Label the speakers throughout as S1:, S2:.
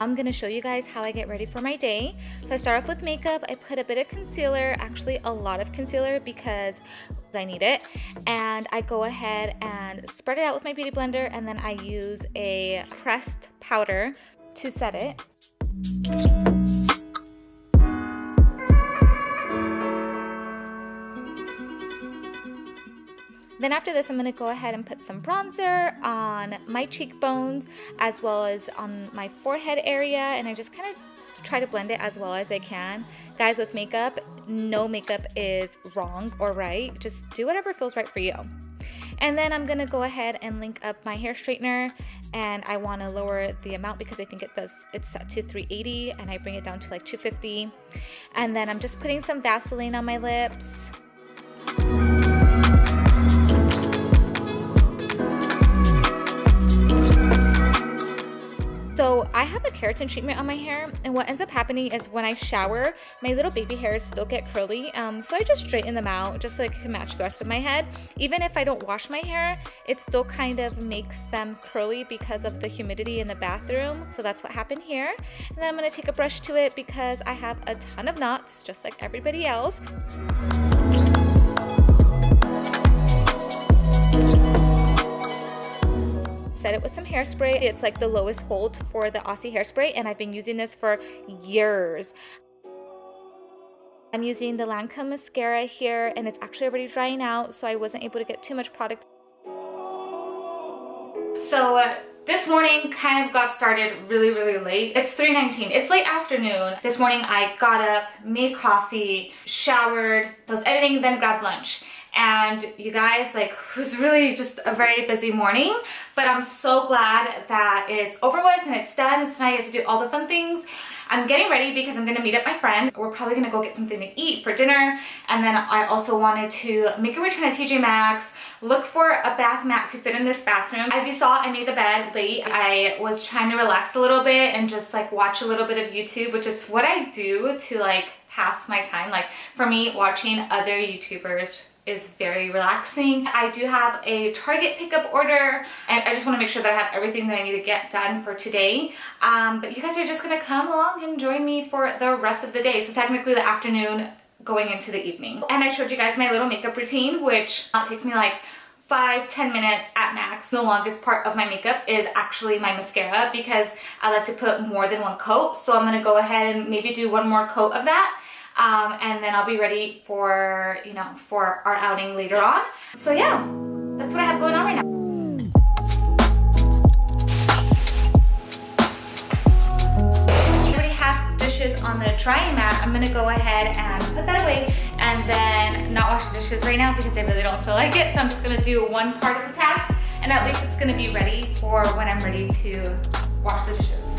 S1: I'm gonna show you guys how I get ready for my day. So I start off with makeup. I put a bit of concealer, actually a lot of concealer because I need it. And I go ahead and spread it out with my beauty blender and then I use a pressed powder to set it. Then after this, I'm gonna go ahead and put some bronzer on my cheekbones as well as on my forehead area and I just kind of try to blend it as well as I can. Guys, with makeup, no makeup is wrong or right. Just do whatever feels right for you. And then I'm gonna go ahead and link up my hair straightener and I wanna lower the amount because I think it does, it's set to 380 and I bring it down to like 250. And then I'm just putting some Vaseline on my lips. So I have a keratin treatment on my hair and what ends up happening is when I shower, my little baby hairs still get curly. Um, so I just straighten them out just so it can match the rest of my head. Even if I don't wash my hair, it still kind of makes them curly because of the humidity in the bathroom. So that's what happened here. And then I'm gonna take a brush to it because I have a ton of knots just like everybody else. It with some hairspray. It's like the lowest hold for the Aussie hairspray and I've been using this for years. I'm using the Lancome mascara here and it's actually already drying out so I wasn't able to get too much product. So uh, this morning kind of got started really, really late. It's 3.19, it's late afternoon. This morning I got up, made coffee, showered, was editing, then grabbed lunch and you guys like it was really just a very busy morning but I'm so glad that it's over with and it's done so now I get to do all the fun things I'm getting ready because I'm gonna meet up my friend. We're probably gonna go get something to eat for dinner. And then I also wanted to make a return to TJ Maxx, look for a bath mat to fit in this bathroom. As you saw, I made the bed late. I was trying to relax a little bit and just like watch a little bit of YouTube, which is what I do to like pass my time. Like for me, watching other YouTubers is very relaxing. I do have a Target pickup order and I just want to make sure that I have everything that I need to get done for today. Um, but you guys are just to come along and join me for the rest of the day. So technically the afternoon going into the evening. And I showed you guys my little makeup routine, which uh, takes me like five, 10 minutes at max. The longest part of my makeup is actually my mascara because I like to put more than one coat. So I'm gonna go ahead and maybe do one more coat of that um, and then I'll be ready for, you know, for our outing later on. So yeah, that's what I have going on right now. dishes on the drying mat, I'm gonna go ahead and put that away and then not wash the dishes right now because I really don't feel like it. So I'm just gonna do one part of the task and at least it's gonna be ready for when I'm ready to wash the dishes.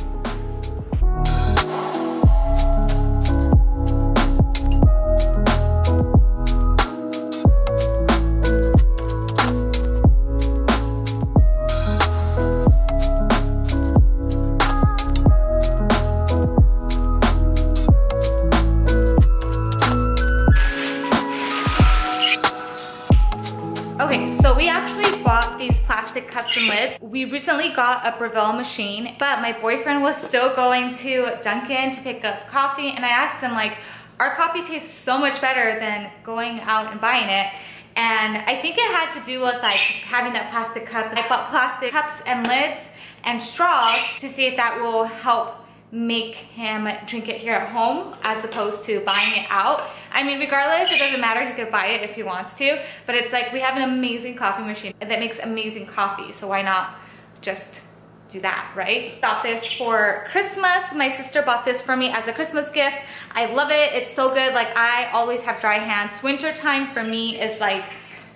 S1: Plastic cups and lids. We recently got a Breville machine, but my boyfriend was still going to Dunkin' to pick up coffee and I asked him like, our coffee tastes so much better than going out and buying it. And I think it had to do with like having that plastic cup. I bought plastic cups and lids and straws to see if that will help make him drink it here at home as opposed to buying it out. I mean, regardless, it doesn't matter. He could buy it if he wants to, but it's like we have an amazing coffee machine that makes amazing coffee. So why not just do that, right? Got this for Christmas. My sister bought this for me as a Christmas gift. I love it. It's so good. Like I always have dry hands. Winter time for me is like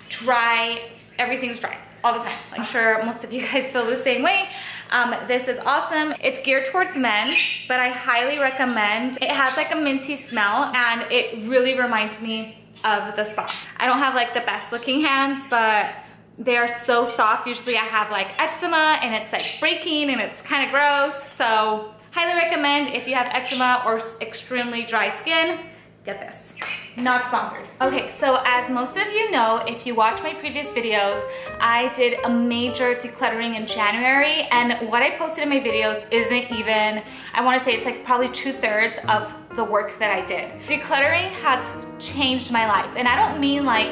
S1: dry, everything's dry all the time. I'm sure most of you guys feel the same way. Um, this is awesome. It's geared towards men, but I highly recommend. It has like a minty smell and it really reminds me of the spa. I don't have like the best looking hands, but they are so soft. Usually I have like eczema and it's like breaking and it's kind of gross. So highly recommend if you have eczema or extremely dry skin, get this. Not sponsored. Okay, so as most of you know, if you watch my previous videos, I did a major decluttering in January and what I posted in my videos isn't even, I wanna say it's like probably two thirds of the work that I did. Decluttering has changed my life and I don't mean like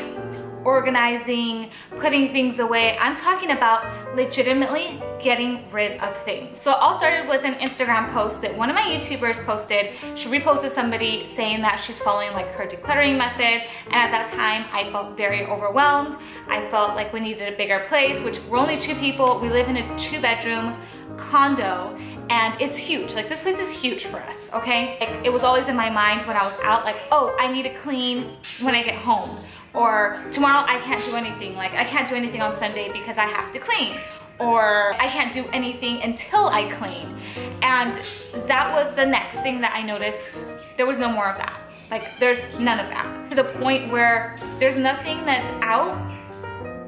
S1: organizing, putting things away. I'm talking about legitimately getting rid of things. So it all started with an Instagram post that one of my YouTubers posted. She reposted somebody saying that she's following like her decluttering method. And at that time, I felt very overwhelmed. I felt like we needed a bigger place, which we're only two people. We live in a two bedroom condo and it's huge. Like this place is huge for us, okay? Like, it was always in my mind when I was out like, oh, I need to clean when I get home or tomorrow I can't do anything. Like I can't do anything on Sunday because I have to clean or I can't do anything until I clean. And that was the next thing that I noticed. There was no more of that. Like there's none of that. To the point where there's nothing that's out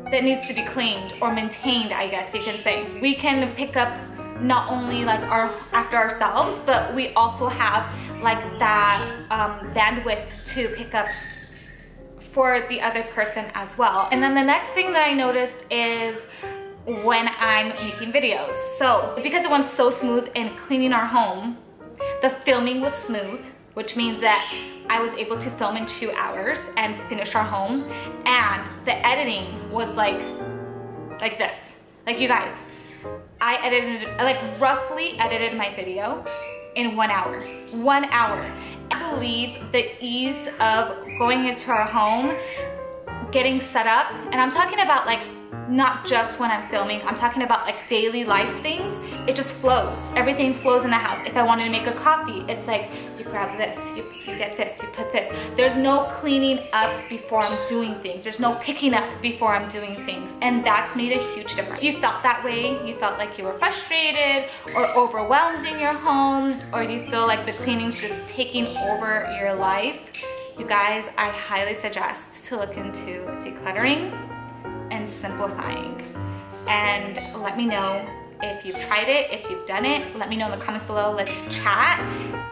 S1: that needs to be cleaned or maintained, I guess you can say. We can pick up not only like our after ourselves, but we also have like that um, bandwidth to pick up for the other person as well. And then the next thing that I noticed is when I'm making videos. So because it went so smooth in cleaning our home, the filming was smooth, which means that I was able to film in two hours and finish our home. And the editing was like, like this. Like you guys, I edited, I like roughly edited my video in one hour. One hour. I believe the ease of going into our home, getting set up, and I'm talking about like not just when I'm filming, I'm talking about like daily life things. It just flows. Everything flows in the house. If I wanted to make a coffee, it's like you grab this, you, you get this, you put this. There's no cleaning up before I'm doing things. There's no picking up before I'm doing things. And that's made a huge difference. If you felt that way, you felt like you were frustrated or overwhelmed in your home, or you feel like the cleaning's just taking over your life, you guys, I highly suggest to look into decluttering simplifying. And let me know if you've tried it, if you've done it, let me know in the comments below. Let's chat.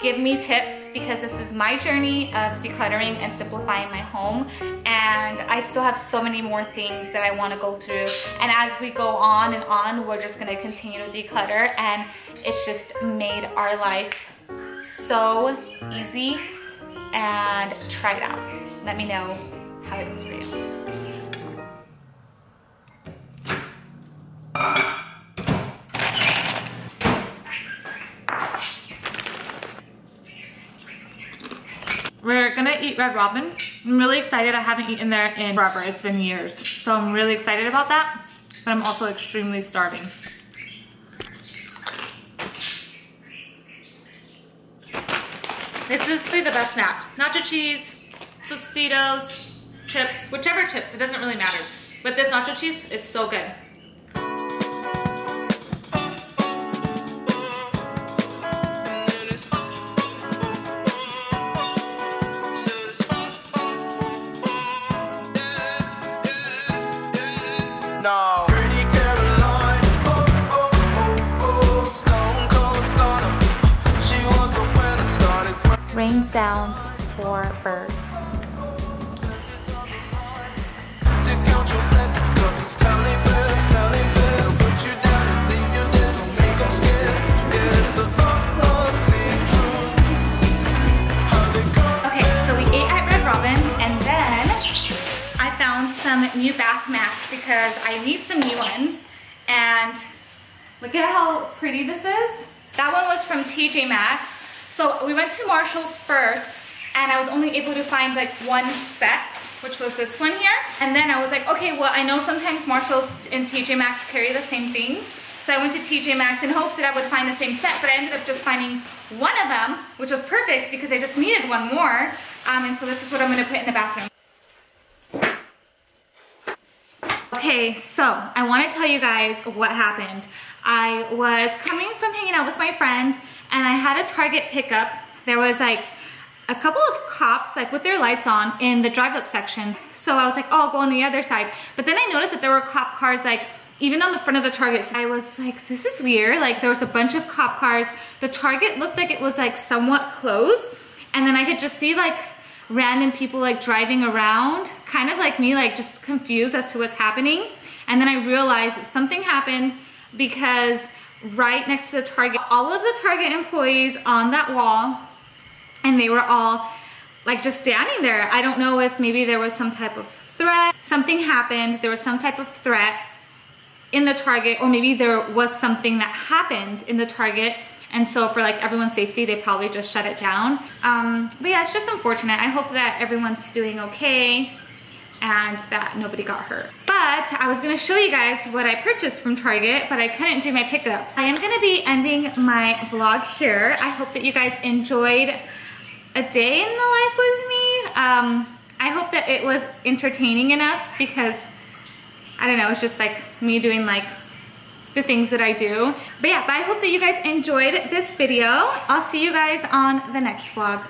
S1: Give me tips because this is my journey of decluttering and simplifying my home. And I still have so many more things that I wanna go through. And as we go on and on, we're just gonna continue to declutter. And it's just made our life so easy. And try it out. Let me know how it goes for you. We're gonna eat Red Robin. I'm really excited. I haven't eaten there in forever. It's been years. So I'm really excited about that, but I'm also extremely starving. This is the best snack. Nacho cheese, Tostitos, chips, whichever chips, it doesn't really matter. But this nacho cheese is so good. Sounds for birds. Okay, so we ate at Red Robin and then I found some new bath mats because I need some new ones. And look at how pretty this is. That one was from TJ Maxx. So we went to Marshalls first and I was only able to find like one set, which was this one here. And then I was like, okay, well, I know sometimes Marshalls and TJ Maxx carry the same things. So I went to TJ Maxx in hopes that I would find the same set, but I ended up just finding one of them, which was perfect because I just needed one more. Um, and so this is what I'm gonna put in the bathroom. Okay, so I wanna tell you guys what happened. I was coming from hanging out with my friend and I had a Target pickup. There was like a couple of cops like with their lights on in the drive up section. So I was like, oh, I'll go on the other side. But then I noticed that there were cop cars like even on the front of the Target. So I was like, this is weird. Like there was a bunch of cop cars. The Target looked like it was like somewhat closed. And then I could just see like random people like driving around, kind of like me, like just confused as to what's happening. And then I realized that something happened because right next to the Target, all of the Target employees on that wall, and they were all like just standing there. I don't know if maybe there was some type of threat, something happened, there was some type of threat in the Target, or maybe there was something that happened in the Target and so for like everyone's safety, they probably just shut it down. Um, but yeah, it's just unfortunate. I hope that everyone's doing okay and that nobody got hurt. But I was gonna show you guys what I purchased from Target, but I couldn't do my pickups. I am gonna be ending my vlog here. I hope that you guys enjoyed a day in the life with me. Um, I hope that it was entertaining enough because I don't know, it's just like me doing like the things that I do. But yeah, but I hope that you guys enjoyed this video. I'll see you guys on the next vlog.